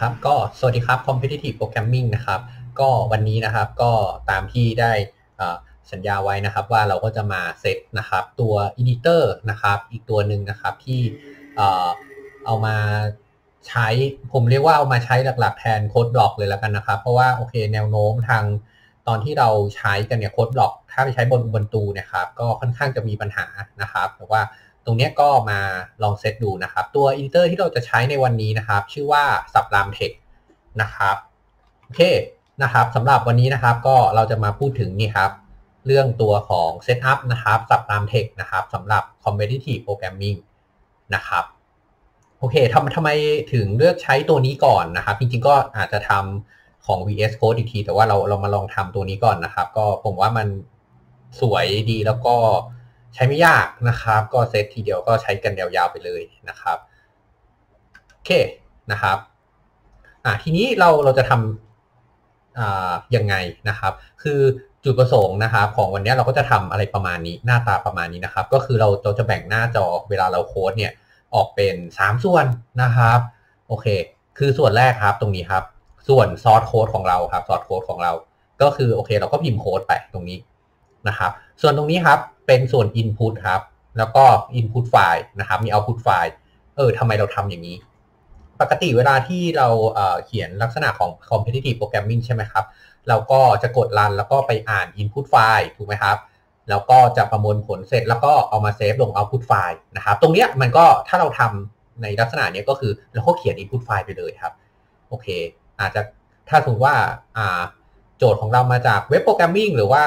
ครับก็สวัสดีครับ Competitive Programming นะครับ ก็วันนี้นะครับก็ตามที่ได้สัญญาไว้นะครับว่าเราก็จะมาเซตนะครับตัว Editor นะครับอีกตัวหนึ่งนะครับที่เอามาใช้ผมเรียกว่าเอามาใช้หลักๆแทนโค้ดบล็อกเลยแล้วกันนะครับ เพราะว่าโอเคแนวโน้มทางตอนที่เราใช้กันเนี่ยโค้ดบล็อก ถ้าไปใช้บนบนตูนะครับ ก็ค่อนข้างจะมีปัญหานะครับแต่ว่า ตรงนี้ก็มาลองเซตดูนะครับ ตัว editor ที่เราจะใช้ในวันนี้นะครับ ชื่อว่า s u b l i m Text นะครับโอเคนะครับสำหรับวันนี้นะครับก็เราจะมาพูดถึงนี่ครับ เรื่องตัวของ Setup นะครับ s u b l i m Text นะครับสำหรับ Competitive Programming นะครับโอเคทำทำไมถึงเลือกใช้ตัวนี้ก่อนนะครับ จริงๆก็อาจจะทำของ VS Code อีกที แต่ว่าเราเรามาลองทำตัวนี้ก่อนนะครับ ก็ผมว่ามันสวยดีแล้วก็ ใช้ไม่ยากนะครับ ก็เซตทีเดียวก็ใช้กันยาวๆไปเลยนะครับโอเคนะครับอ่าทีนี้เราเราจะทำอ่ายังไงนะครับ คือจุดประสงค์นะครับของวันนี้เราก็จะทำอะไรประมาณนี้หน้าตาประมาณนี้นะครับ ก็คือเราเราจะแบ่งหน้าจอเวลาเราโค้ดเนี่ยออกเป็น 3 ส่วนนะครับโอเค คือส่วนแรกครับตรงนี้ครับ ส่วนซอสโค้ดของเราครับซอสโค้ดของเรา ก็คือโอเค เราก็พิมพ์โค้ดไปตรงนี้นะครับ ส่วนตรงนี้ครับ เป็นส่วน Input ครับ แล้วก็ Input ไฟล์นะครับ มี Output ไฟล์เออทำไมเราทำอย่างนี้ ปกติเวลาที่เราเเขียนลักษณะของ Competitive Programming ใช่ไหมครับ เราก็จะกด run แล้วก็ไปอ่าน Input ไฟล์ถูกไหมครับ แล้วก็จะประมวลผลเสร็จแล้วก็เอามา save ลง Output ไฟล์นะครับ ตรงนี้มันก็ถ้าเราทำในลักษณะนี้ก็คือเราก็เขียน Input ไฟล์ไปเลยครับ โอเค อาจจะถ้าสมมติว่าโจทย์ของเรามาจากเว็บ programming หรือว่า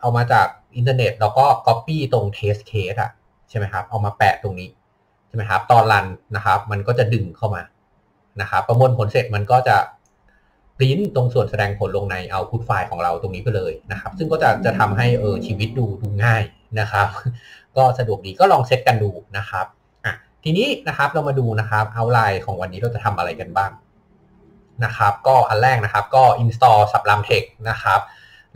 เอามาจาก อินเทอร์เน็ตเราก็ Copy ตรง Test Case อะใช่ไหมครับ เอามาแปะตรงนี้ใช่ไหมครับ ตอน run นะครับ มันก็จะดึงเข้ามานะครับ ประมวลผลเสร็จมันก็จะพิมพ์ตรงส่วนแสดงผลลงใน output ไฟล์ของเราตรงนี้ไปเลยนะครับ ซึ่งก็จะจะทำให้เออชีวิตดูดูง่ายนะครับ ก็สะดวกดีก็ลองเซตกันดูนะครับอะทีนี้นะครับเรามาดูนะครับเอาไลน์ของวันนี้เราจะทำอะไรกันบ้างนะครับ ก็อันแรกนะครับก็ install Sublime Text นะครับ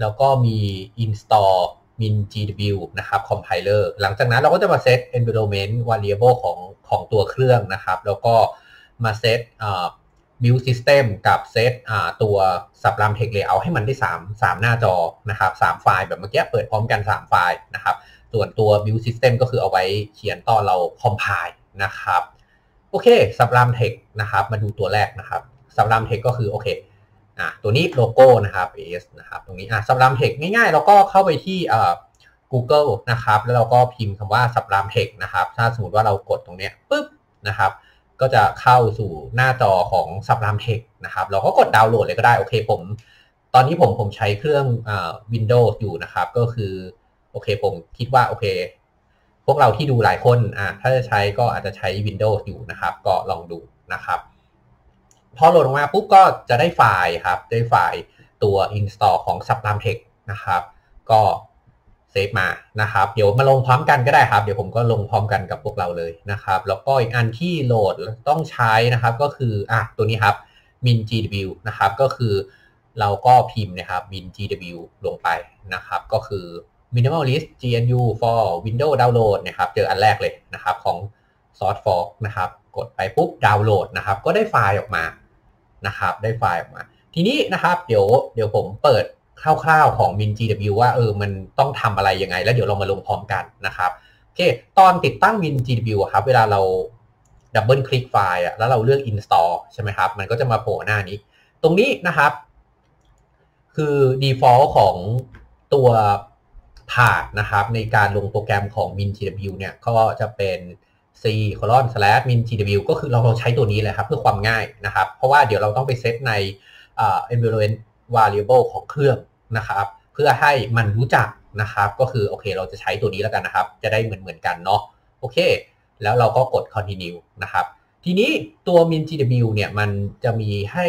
แล้วก็มี install min gw นะครับ compiler หลังจากนั้นเราก็จะมาเซต environment variable ของของตัวเครื่องนะครับ แล้วก็มาเซต build system กับเซตตัว Sublime Text Layout ให้มันได้ 3 3 หน้าจอนะครับ3ไฟล์แบบเมื่อกี้เปิดพร้อมกัน 3 ไฟล์นะครับ ส่วนตัว build system ก็คือเอาไว้เขียนตอนเรา compile นะครับ โอเค Sublime Text นะครับ มาดูตัวแรกนะครับ Sublime Text ก็คือโอเค่ะตัวนี้โลโก้นะครับ AS นะครับตรงนี้อะสับรามเทคง่ายๆเราก็เข้าไปที่อ่า Google นะครับ แล้วเราก็พิมพ์คำว่าสับรามเทคนะครับ ถ้าสมมติว่าเรากดตรงเนี้ยปุ๊บนะครับ ก็จะเข้าสู่หน้าจอของสับรามเทคนะครับ เราก็กดดาวน์โหลดเลยก็ได้ โอเคผม ตอนนี้ผมผมใช้เครื่องอ่า Windows อยู่นะครับ ก็คือโอเคผมคิดว่าโอเค พวกเราที่ดูหลายคนอะถ้าจะใช้ก็อาจจะใช้ Windows อยู่นะครับ ก็ลองดูนะครับ พอโหลดออกมาปุ๊บก็จะได้ไฟล์ครับ ได้ไฟล์ตัว install ของ Sublime Text นะครับ ก็เซฟมานะครับ เดี๋ยวมาลงพร้อมกันก็ได้ครับ เดี๋ยวผมก็ลงพร้อมกันกับพวกเราเลยนะครับ แล้วก็อีกอันที่โหลดต้องใช้นะครับก็คืออะตัวนี้ครับ min gw นะครับ ก็คือเราก็พิมพ์นะครับ min gw ลงไปนะครับ ก็คือ minimalist gnu for windows download นะครับ เจออันแรกเลยนะครับของ source fork นะครับ กดไปปุ๊บดาวน์โหลดนะครับ ก็ได้ไฟล์ออกมา นะครับได้ไฟล์ออกมา ทีนี้นะครับเดี๋ยวเดี๋ยวผมเปิดคร่าวๆของ MinGW ว่าเออมันต้องทำอะไรยังไง แล้วเดี๋ยวเรามาลงพร้อมกันนะครับโอเคตอนติดตั้ง MinGW ครับเวลาเราดับเบิลคลิกไฟล์แล้วเราเลือก install ใช่ไหมครับ มันก็จะมาโผล่หน้านี้ ตรงนี้นะครับ คือ default ของตัวพาดนะครับ ในการลงโปรแกรมของ MinGW เนี่ยก็จะเป็น c colon slash min gw ก็คือเราเราใช้ตัวนี้เลยครับเพื่อความง่ายนะครับ เพราะว่าเดี๋ยวเราต้องไปเซตใน environment variable ของเครื่องนะครับ เพื่อให้มันรู้จักนะครับ ก็คือโอเค เราจะใช้ตัวนี้แล้วกันนะครับ จะได้เหมือนเหมือนกันเนาะโอเค แล้วเราก็กด continue นะครับ ทีนี้ตัว min gw เนี่ยมันจะมีให้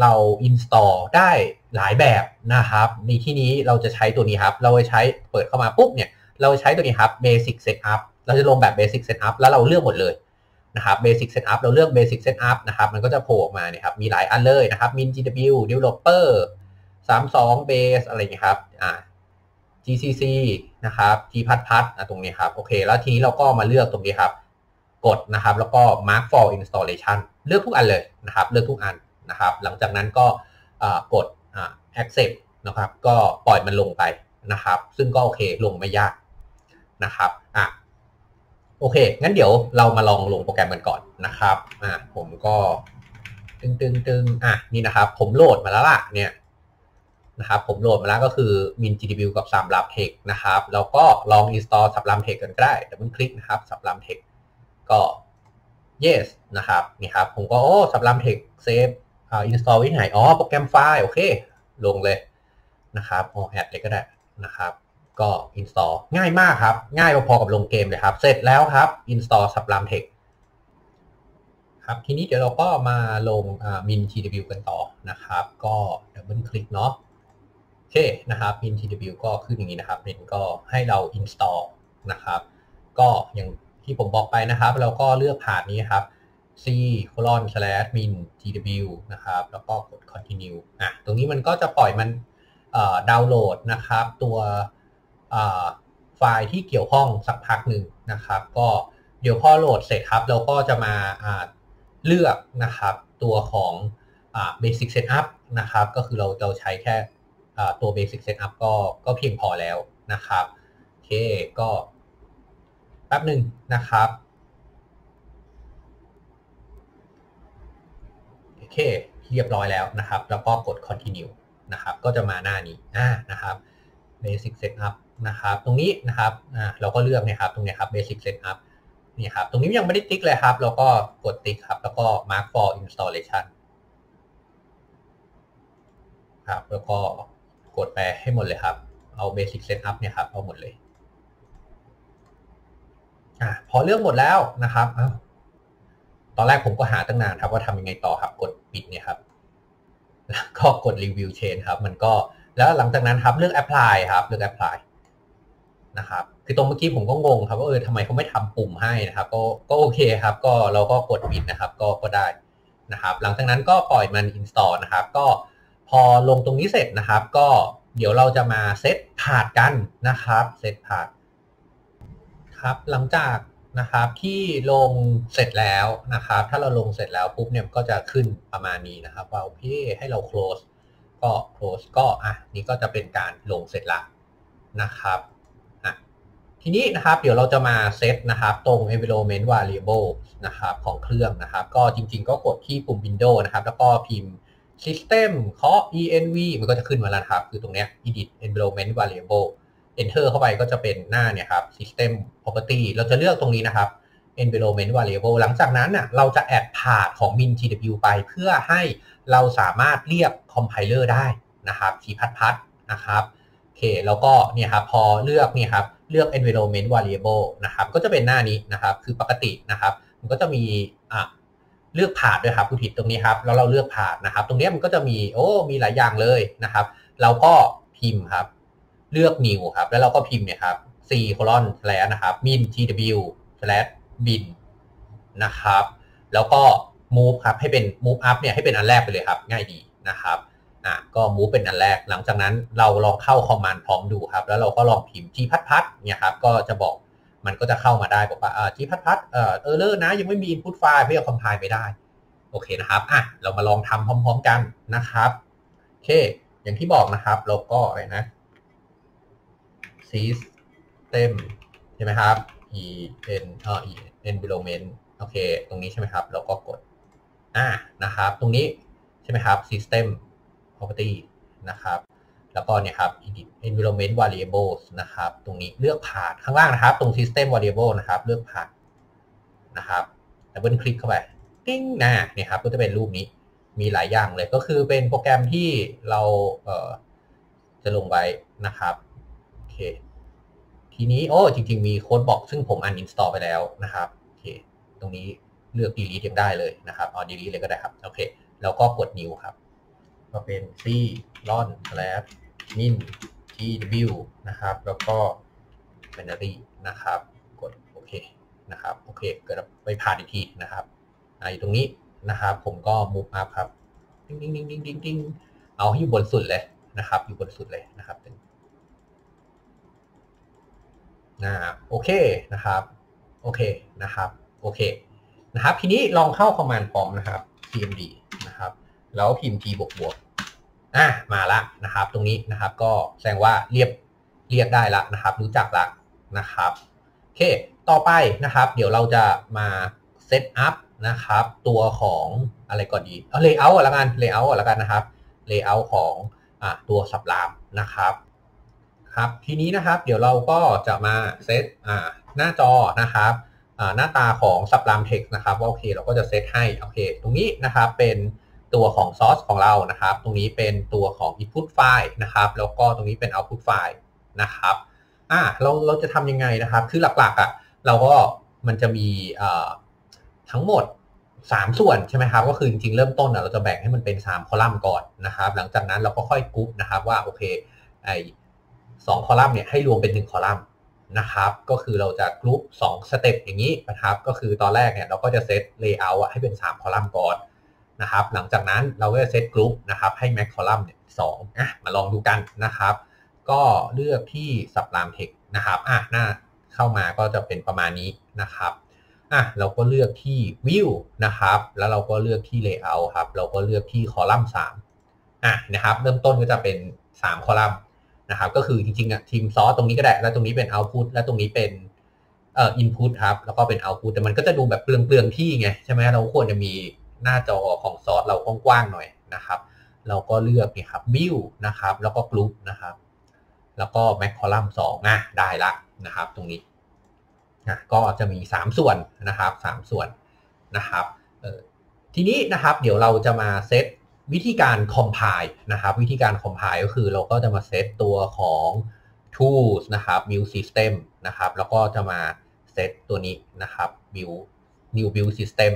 เรา install ได้หลายแบบนะครับ ในที่นี้เราจะใช้ตัวนี้ครับ เราจะใช้เปิดเข้ามาปุ๊บเนี่ย เราใช้ตัวนี้ครับ basic setup เราจะลงแบบ Basic Setup แล้วเราเลือกหมดเลยนะครับ Basic Setup เราเลือก Basic Setup นะครับ มันก็จะโผล่ออกมาเนี่ยครับ มีหลายอันเลยนะครับ Min GW Developer 32 Base อะไรอย่างนี้ครับอ่า GCC นะครับ G พัดพัดนะตรงนี้ครับ โอเค แล้วทีนี้เราก็มาเลือกตรงนี้ครับ กดนะครับ แล้วก็ mark for installation เลือกทุกอันเลยนะครับ เลือกทุกอันนะครับ หลังจากนั้นก็กด accept นะครับ ก็ปล่อยมันลงไปนะครับ ซึ่งก็โอเค ลงไม่ยากนะครับ อะ โอเค งั้นเดี๋ยวเรามาลองลงโปรแกรมกันก่อนนะครับอะผมก็ตึงตึงตึงอะนี่นะครับ ผมโหลดมาแล้วล่ะเนี่ยนะครับผมโหลดมาแล้วก็คือ min gdb กับ s u b l a m t e x t นะครับแล้วก็ลอง install s u b l a m t e x t กันก็ได้แต่มันคลิกนะครับ s u b l a m t e x t ก็ yes นะครับนี่ครับผมก็โอ้ s u b l a m t e x t save อ่า install ไว้ไหนอ๋อโปรแกรมไฟล์โอเค ลงเลยนะครับอ๋อแอดเลยก็ได้นะครับ ก็ install ง่ายมากครับ ง่ายพอๆกับลงเกมเลยครับ เสร็จแล้วครับ install s u b l a m t e x t ครับทีนี้เดี๋ยวเราก็มาลง min tw กันต่อนะครับ ก็ดับเบิลคลิกเนาะโอเคนะครับ min tw ก็ขึ้นอย่างนี้นะครับเป็นก็ให้เรา install นะครับ ก็อย่างที่ผมบอกไปนะครับ เราก็เลือกผ่านนี้ครับ c colon slash min tw นะครับ แล้วก็กด continue อะตรงนี้มันก็จะปล่อยมันดาวน์โหลดนะครับ ตัว ไฟล์ที่เกี่ยวข้องสักพักหนึ่งนะครับ ก็เดี๋ยวพอโหลดเสร็จครับ เราก็จะมาเลือกนะครับตัวของ basic setup นะครับก็คือเราเราใช้แค่ตัว basic setup ก็ก็เพียงพอแล้วนะครับโอเคก็แป๊บหนึ่งนะครับโอเคเรียบร้อยแล้วนะครับ แล้วก็กด continue นะครับ ก็จะมาหน้านี้อ่านะครับ basic setup นะครับตรงนี้นะครับเราก็เลือกนะครับตรงนี้ครับ basic setup นี่ครับตรงนี้ยังไม่ได้ติ๊กเลยครับแล้วก็กดติ๊กครับ แล้วก็ mark for installation ครับแล้วก็กดไปให้หมดเลยครับเอา basic setup เนี่ยครับเอาหมดเลยอ่าพอเลือกหมดแล้วนะครับตอนแรกผมก็หาตั้งนานครับว่าทำยังไงต่อครับกดปิดเนี่ยครับ แล้วก็กด review change ครับ มันก็แล้วหลังจากนั้นครับเลือก apply ครับเลือก apply นะครับคือตรงเมื่อกี้ผมก็งงครับว่าเออทำไมเขาไม่ทำปุ่มให้นะครับ ก็ก็โอเคครับ ก็เราก็กดปิดนะครับ ก็ก็ได้นะครับ หลังจากนั้นก็ปล่อยมัน install นะครับ ก็พอลงตรงนี้เสร็จนะครับ ก็เดี๋ยวเราจะมาเซตพาดกันนะครับเซตพาดครับหลังจากนะครับที่ลงเสร็จแล้วนะครับ ถ้าเราลงเสร็จแล้วปุ๊บเนี่ยก็จะขึ้นประมาณนี้นะครับว่าโอเคให้เรา close ก็ close ก็อะนี่ก็จะเป็นการลงเสร็จละนะครับ ทีนี้นะครับเดี๋ยวเราจะมาเซตนะครับตรง environment variable นะครับของเครื่องนะครับ ก็จริงๆก็กดที่ปุ่ม Windows นะครับ แล้วก็พิมพ์ system เคาะ env มันก็จะขึ้นมาแล้วครับ คือตรงนี้ edit environment variable enter เข้าไปก็จะเป็นหน้าเนี่ยครับ system property เราจะเลือกตรงนี้นะครับ environment variable หลังจากนั้นน่ะเราจะแอด path ของ min tw ไป เพื่อให้เราสามารถเรียก compiler ได้นะครับทีพัดพัดนะครับโอเคแล้วก็เนี่ยครับพอเลือกเนี่ยครับ เลือก environment variable นะครับก็จะเป็นหน้านี้นะครับคือปกตินะครับ มันก็จะมีอะเลือกผ่านด้วยครับผู้ผิดตรงนี้ครับแล้วเราเลือกผ่านนะครับ ตรงนี้มันก็จะมีโอ้มีหลายอย่างเลยนะครับ เราก็พิมพ์ครับ เลือก new ครับ แล้วเราก็พิมพ์เนี่ยครับ c colon slash นะครับ min tw slash bin นะครับ แล้วก็ move ครับให้เป็น move up เนี่ยให้เป็นอันแรกไปเลยครับ ง่ายดีนะครับ อะก็มูฟเป็นอันแรก หลังจากนั้นเราลองเข้าคอมมานด์พร้อมดูครับ แล้วเราก็ลองพิมพ์จีพัดพัดเนี่ยครับก็จะบอกมันก็จะเข้ามาได้บอกว่าเออจีพัดพัดเออเออเลอร์นะ ยังไม่มีอินพุตไฟล์เพื่อคอมไพล์ไม่ได้ โอเคนะครับอะเรามาลองทำพร้อม ๆกันนะครับโอเค อย่างที่บอกนะครับเราก็อะไรนะ system ใช่ไหมครับ e n เอ่อ e environment โอเค ตรงนี้ใช่ไหมครับ เราก็กดอ่านะครับ ตรงนี้ใช่ไหมครับ system property นะครับ แล้วก็เนี่ยครับ edit environment variables นะครับ ตรงนี้เลือกผ่านข้างล่างนะครับ ตรง system variable นะครับ เลือกผ่านนะครับดับเบิลคลิกเข้าไปติ้งนะเนี่ยครับ ก็จะเป็นรูปนี้ มีหลายอย่างเลย ก็คือเป็นโปรแกรมที่เราเจะลงไว้นะครับโอเคทีนี้โอ้จริง ๆ มีโค้ดบอกซึ่งผมอันอินสตอลไปแล้วนะครับโอเคตรงนี้เลือก delete ยังได้เลยนะครับเอา delete เลยก็ได้ครับ โอเค แล้วก็กด new ครับ ก็เป็น c lon slash min tw นะครับ แล้วก็ binary นะครับ กดโอเคนะครับ โอเค กดไป Path อีกทีนะครับอยู่ตรงนี้นะครับ ผมก็ move up ครับดิ้งดิ้งดิ้งดิ้งดิ้งดิ้งเอาให้อยู่บนสุดเลยนะครับ อยู่บนสุดเลยนะครับนะโอเคนะครับ โอเคนะครับ โอเคนะครับ ทีนี้ลองเข้า command prompt นะครับ cmd แล้วพิมพ์ t บวกบวกอะมาละนะครับ ตรงนี้นะครับก็แสดงว่าเรียบเรียกได้ละนะครับ รู้จักละนะครับโอเคต่อไปนะครับ เดี๋ยวเราจะมา setup นะครับ ตัวของอะไรก่อนดีเอา layout ละกัน layout ละกันนะครับ layout ของอตัว Sublime นะครับครับทีนี้นะครับเดี๋ยวเราก็จะมาเซตหน้าจอนะครับหน้าตาของ Sublime Text นะครับว่าโอเคเราก็จะเซตให้โอเค ตรงนี้นะครับเป็น ตัวของซอสของเรานะครับ ตรงนี้เป็นตัวของ input file นะครับ แล้วก็ตรงนี้เป็น output file นะครับอ่าเราเราจะทำยังไงนะครับ คือหลักๆอะเราก็มันจะมีทั้งหมด 3 ส่วนใช่ไหมครับ ก็คือจริงๆเริ่มต้นเราจะแบ่งให้มันเป็น 3 คอลัมน์ก่อนนะครับ หลังจากนั้นเราก็ค่อยกรุ๊ปนะครับว่าโอเคไอสองคอลัมน์เนี่ยให้รวมเป็น 1 คอลัมน์นะครับ ก็คือเราจะกรุ๊ป2 step อย่างนี้นะครับ ก็คือตอนแรกเนี่ยเราก็จะ set layout ให้เป็น 3 คอลัมน์ก่อน นะครับ หลังจากนั้นเราก็จะเซตกรุ๊ปนะครับให้แม็กคอลัมน์เนี่ยสองอะมาลองดูกันนะครับ ก็เลือกที่สับรามเทคนะครับอะหน้าเข้ามาก็จะเป็นประมาณนี้นะครับอะเราก็เลือกที่ view นะครับ แล้วเราก็เลือกที่ layout ครับ เราก็เลือกที่คอลัมน์3อะนะครับ เริ่มต้นก็จะเป็น 3 คอลัมน์นะครับ ก็คือจริงๆอะทีมซอสตรงนี้ก็ได้ แล้วตรงนี้เป็น output และตรงนี้เป็นเอ่อ input ครับ แล้วก็เป็น output แต่มันก็จะดูแบบเปลืองๆที่ไงใช่ไหมเราควรจะมี หน้าจอของซอสเรากว้างๆหน่อยนะครับ เราก็เลือกนี่ครับ view นะครับ แล้วก็ group นะครับ แล้วก็ mac column 2อะได้ละนะครับ ตรงนี้นะก็จะมี 3 ส่วนนะครับ 3 ส่วนนะครับทีนี้นะครับเดี๋ยวเราจะมาเซตวิธีการ compile นะครับ วิธีการ compile ก็คือเราก็จะมาเซตตัวของ tools นะครับ build system นะครับ แล้วก็จะมาเซตตัวนี้นะครับ build new build system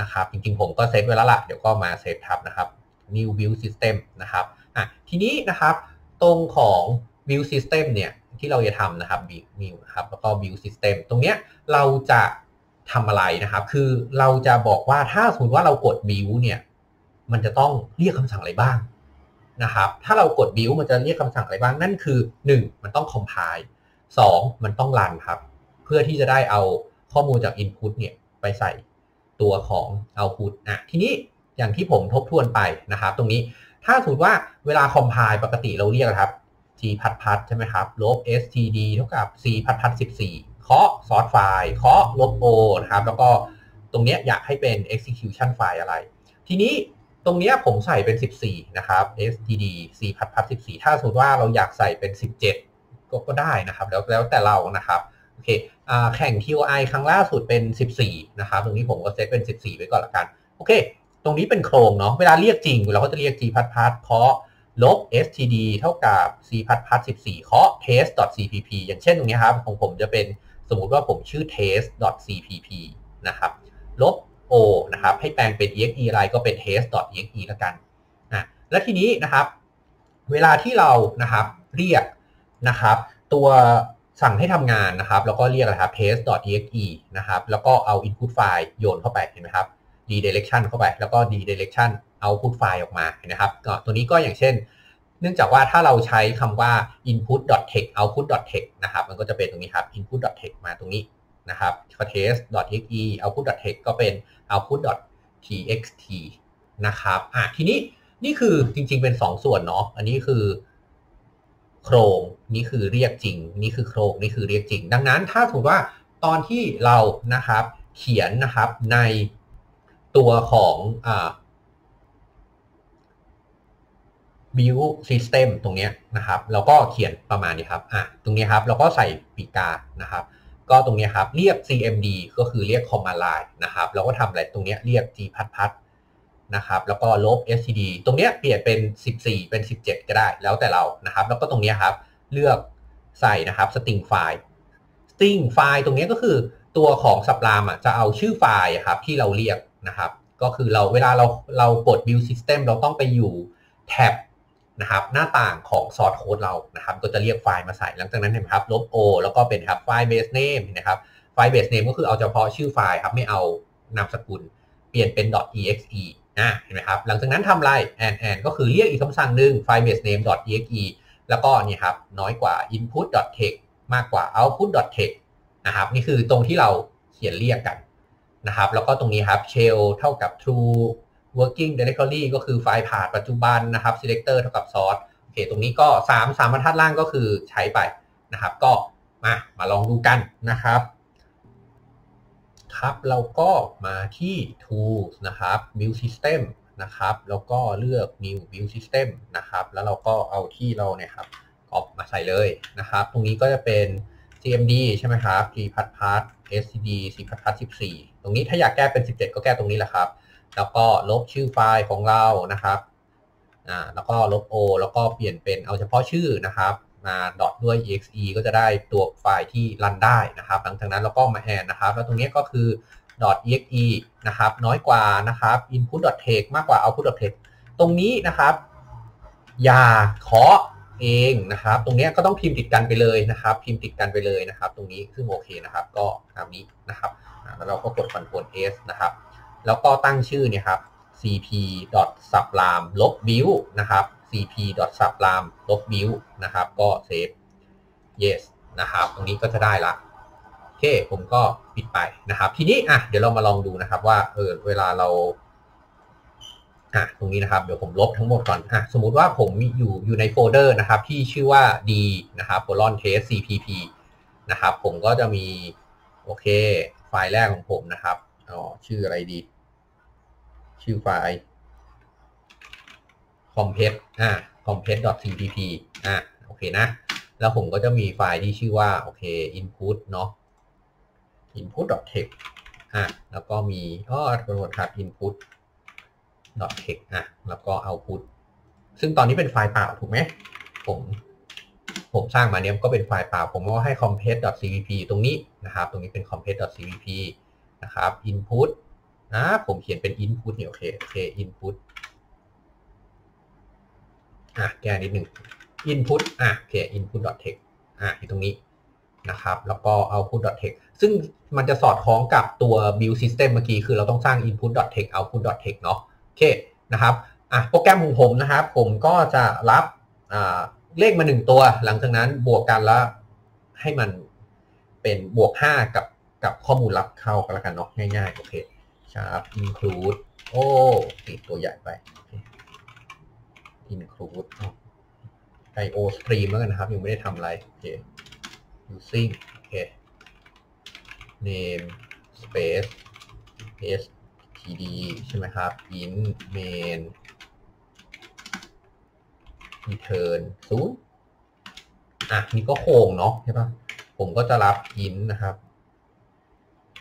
นะครับ จริงๆ ผมก็เซตไว้แล้วล่ะ เดี๋ยวก็มาเซตทับนะครับ new build system นะครับอะทีนี้นะครับตรงของ build system เนี่ยที่เราจะทำนะครับ new ครับแล้วก็ build system ตรงเนี้ยเราจะทำอะไรนะครับ คือเราจะบอกว่าถ้าสมมติว่าเรากด build เนี่ยมันจะต้องเรียกคำสั่งอะไรบ้างนะครับ ถ้าเรากด build มันจะเรียกคำสั่งอะไรบ้าง นั่นคือ 1 มันต้อง compile 2 มันต้อง run ครับ เพื่อที่จะได้เอาข้อมูลจาก input เนี่ยไปใส่ ตัวของ output อะทีนี้อย่างที่ผมทบทวนไปนะครับ ตรงนี้ถ้าสมมติว่าเวลา compile ปกติเราเรียกครับ g พัดพัดใช่ไหมครับลบ std เท่ากับ c พัดพัด14 เคาะซอสไฟล์เคาะลบ o นะครับ แล้วก็ตรงนี้อยากให้เป็น execution ไฟล์อะไร ทีนี้ตรงนี้ผมใส่เป็น 14 นะครับ std c พัดพัด14 ถ้าสมมติว่าเราอยากใส่เป็น 17 ก็ก็ได้นะครับ แล้วแล้วแต่เรานะครับ โอเคแข่ง TOI ครั้งล่าสุดเป็น 14 นะครับ ตรงนี้ผมก็เซตเป็น 14 ไว้ก่อนละกัน โอเค ตรงนี้เป็นโครงเนาะ เวลาเรียกจริง เราก็จะเรียก g พัดพัดเคาะลบ std เท่ากับ c พัดพัด14 เคาะ test.cpp อย่างเช่นตรงนี้ครับ ของผมจะเป็นสมมุติว่าผมชื่อ test.cpp นะครับ ลบ o นะครับ ให้แปลงเป็น exe อะไรก็เป็น test.exe แล้วกันอะและทีนี้นะครับ เวลาที่เรานะครับเรียกนะครับ ตัว สั่งให้ทำงานนะครับ แล้วก็เรียกนะครับ test.exe นะครับ แล้วก็เอา input file โยนเข้าไปเห็นไหมครับ redirection เข้าไป แล้วก็ redirection output file ออกมาเห็นไหมครับก็ตัวนี้ก็อย่างเช่น เนื่องจากว่าถ้าเราใช้คำว่า input.text output.text นะครับ มันก็จะเป็นตรงนี้ครับ input.text มาตรงนี้นะครับ test.exe output.text ก็เป็น output.txt นะครับอะทีนี้นี่คือจริงๆเป็น 2 ส่วนเนาะ อันนี้คือ โครงนี่คือเรียกจริง นี่คือโครงนี่คือเรียกจริง ดังนั้นถ้าสมมติว่าตอนที่เรานะครับเขียนนะครับในตัวของอ่า build system ตรงนี้นะครับเราก็เขียนประมาณนี้ครับอะตรงนี้ครับเราก็ใส่ปีกานะครับก็ตรงนี้ครับเรียก cmd ก็คือเรียก command line นะครับเราก็ทำอะไรตรงนี้เรียก g พัดพัด นะครับแล้วก็ลบ std ตรงเนี้ยเปลี่ยนเป็น 14 เป็น 17 ก็ได้แล้วแต่เรานะครับ แล้วก็ตรงเนี้ยครับเลือกใส่นะครับ string file string file ตรงนี้ก็คือตัวของสับรามอะจะเอาชื่อไฟล์ครับที่เราเรียกนะครับ ก็คือเราเวลาเราเรากด build system เราต้องไปอยู่แท็บนะครับหน้าต่างของ source code เรานะครับ ก็จะเรียกไฟล์มาใส่หลังจากนั้นเห็นไหมครับลบ o แล้วก็เป็นครับไฟล์ base name นะครับไฟล์ base name ก็คือเอาเฉพาะชื่อไฟล์ครับไม่เอานามสกุล เปลี่ยนเป็น .exe นะเห็นไหมครับ หลังจากนั้นทำไร and and ก็คือเรียกอีกคำสั่งหนึ่งไฟล์ base name .exe แล้วก็นี่ครับน้อยกว่า input text มากกว่า output text นะครับนี่คือตรงที่เราเขียนเรียกกันนะครับ แล้วก็ตรงนี้ครับ shell เท่ากับ true working directory ก็คือไฟล์ผ่านปัจจุบันนะครับ selector เท่ากับ source โอเค ตรงนี้ก็ 3 3บรรทัดล่างก็คือใช้ไปนะครับ ก็มามาลองดูกันนะครับ ครับเราก็มาที่ tools นะครับ build system นะครับแล้วก็เลือก new build system นะครับแล้วเราก็เอาที่เราเนี่ยครับออกมาใส่เลยนะครับ ตรงนี้ก็จะเป็น CMD ใช่ไหมครับ G พัดพัด SCD C พัดพัด14 ตรงนี้ถ้าอยากแก้เป็น 17 ก็แก้ตรงนี้แหละครับ แล้วก็ลบชื่อไฟล์ของเรานะครับอ่าแล้วก็ลบ O แล้วก็เปลี่ยนเป็นเอาเฉพาะชื่อนะครับ มาดอทด้วย exe ก็จะได้ตัวไฟล์ที่รันได้นะครับ หลังจากนั้นเราก็มาแอนนะครับ แล้วตรงนี้ก็คือ .exe นะครับ น้อยกว่านะครับ input.text มากกว่า output.text ตรงนี้นะครับ อย่าขอเองนะครับ ตรงนี้ก็ต้องพิมพ์ติดกันไปเลยนะครับ พิมพ์ติดกันไปเลยนะครับ ตรงนี้ซึ่งโอเคนะครับ ก็ตามนี้นะครับแล้วเราก็กด Ctrl S นะครับ แล้วก็ตั้งชื่อเนี่ยครับ cp sublam ลบ build นะครับ cp sublam ลบ build นะครับ ก็เซฟ yes นะครับ ตรงนี้ก็จะได้ละโอเค ผมก็ปิดไปนะครับ ทีนี้อะเดี๋ยวเรามาลองดูนะครับว่าเออเวลาเราอะตรงนี้นะครับ เดี๋ยวผมลบทั้งหมดก่อนอะสมมุติว่าผมอยู่อยู่ในโฟลเดอร์นะครับ ที่ชื่อว่า d นะครับ colon test cpp นะครับ ผมก็จะมีโอเค ไฟล์แรกของผมนะครับอ๋อชื่ออะไรดี ชื่อไฟล์ compress อ่า compress.cpp อ่าโอเคนะ แล้วผมก็จะมีไฟล์ที่ชื่อว่า โอเค input เนาะ input.text อะแล้วก็มีอ๋อขอโทษครับ input text อะแล้วก็ output ซึ่งตอนนี้เป็นไฟล์เปล่าถูกไหมผมผมสร้างมาเนี้ยก็เป็นไฟล์เปล่า ผมก็ให้ compress.cpp ตรงนี้นะครับ ตรงนี้เป็น compress.cpp นะครับ input นะ ผมเขียนเป็น input เนี่ยโอเค โอเค input อะแก้นิดหนึ่ง input อะโอเค input.text อะอยู่ตรงนี้นะครับ แล้วก็ output.text ซึ่งมันจะสอดคล้องกับตัว build system เมื่อกี้ คือเราต้องสร้าง input.text output.text เนาะโอเคนะครับอะโปรแกรมของผมนะครับ ผมก็จะรับอ่าเลขมาหนึ่งตัว หลังจากนั้นบวกกันแล้วให้มันเป็นบวก 5 กับกับข้อมูลลับเข้ากันแล้วกันเนาะง่ายๆ โอเค sharp include โอ้ติดตัวใหญ่ไป include io stream แล้วกันนะครับ ยังไม่ได้ทำอะไร โอเค using โอเค name space std ใช่ไหมครับ in main return ศูนย์อะ นี่ก็โค้งเนาะใช่ปะผมก็จะรับ in นะครับ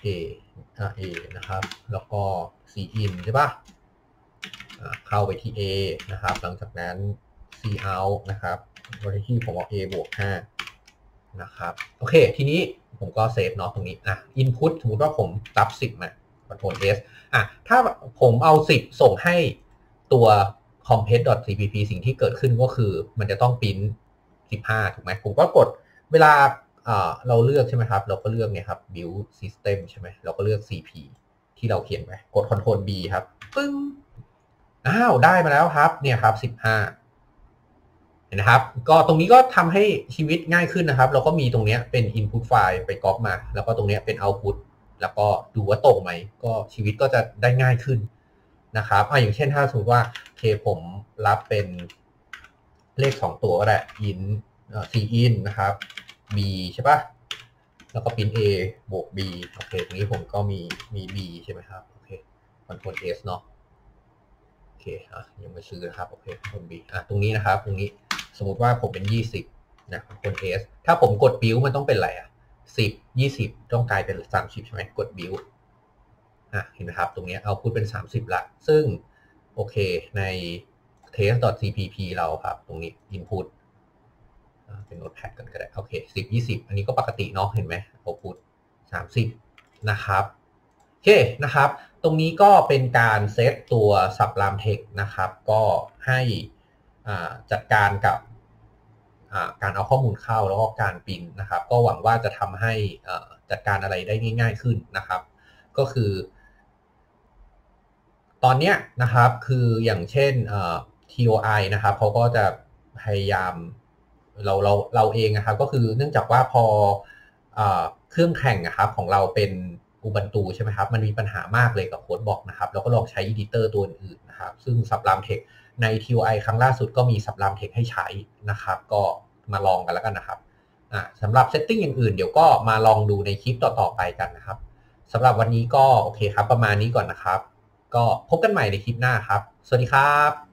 a อะ a นะครับ แล้วก็ cin ใช่ปะ เข้าไปที่ a นะครับ หลังจากนั้น c out นะครับโดยที่ผมเอา a บวก5นะครับ โอเค ทีนี้ผมก็เซฟเนาะตรงนี้อะ input สมมติว่าผมรับ 10มา Ctrl S อะ ถ้าผมเอา 10 ส่งให้ตัว compress.cpp สิ่งที่เกิดขึ้นก็คือ มันจะต้องพิมพ์15 ถูกไหม ผมก็กดเวลาเราเลือกใช่ไหมครับ เราก็เลือกเนี่ยครับ build system ใช่ไหม เราก็เลือก cp ที่เราเขียนไว้ กด Ctrl B ครับ ปึ้ง อ้าวได้มาแล้วครับ เนี่ยครับ15เห็นนะครับ ก็ตรงนี้ก็ทำให้ชีวิตง่ายขึ้นนะครับ เราก็มีตรงนี้เป็น input file ไปก๊อปมา แล้วก็ตรงนี้เป็น output แล้วก็ดูว่าตรงไหม ก็ชีวิตก็จะได้ง่ายขึ้นนะครับอ่าอย่างเช่นถ้าสมมติว่าเคผมรับเป็นเลข2ตัวก็ได้ in c in นะครับ b ใช่ปะแล้วก็พิน a บวก b โอเคตรงนี้ผมก็มีมี b ใช่ไหมครับ โอเค Ctrl S เนาะ เคอะยังไม่ซื้อนะครับโอเค Ctrl B อะตรงนี้นะครับ ตรงนี้สมมติว่าผมเป็น20นะ Ctrl S ถ้าผมกด build มันต้องเป็นอะไรอะ10 20ต้องกลายเป็น30ใช่ไหมกด build อะเห็นไหมครับ ตรงนี้เอาพูดเป็น30ละซึ่งโอเคใน test.cpp เราครับ ตรงนี้ input เป็น notepad กันก็ได้ โอเค10 20อันนี้ก็ปกติเนาะเห็นไหม output 30นะครับ โอเคนะครับ ตรงนี้ก็เป็นการเซตตัว sublam text นะครับ ก็ให้จัดการกับการเอาข้อมูลเข้าแล้วก็การพิมพ์นะครับ ก็หวังว่าจะทำให้จัดการอะไรได้ง่าย ๆขึ้นนะครับ ก็คือ ตอนนี้นะครับคืออย่างเช่น TOI นะครับเขาก็จะพยายามเราเราเราเองนะครับ ก็คือเนื่องจากว่าพอเครื่องแข่งนะครับของเราเป็น Ubuntu ใช่ไหมครับ มันมีปัญหามากเลยกับโค้ดบอกนะครับเราก็ลองใช้ Editor ตัวอื่นนะครับ ซึ่ง Sublime Text ใน TUI ครั้งล่าสุดก็มี Sublime Text ให้ใช้นะครับ ก็มาลองกันแล้วกันนะครับสำหรับ Setting อย่างอื่นเดี๋ยวก็มาลองดูในคลิปต่อๆไปกันนะครับสำหรับวันนี้ก็โอเคครับ ประมาณนี้ก่อนนะครับ ก็พบกันใหม่ในคลิปหน้าครับ สวัสดีครับ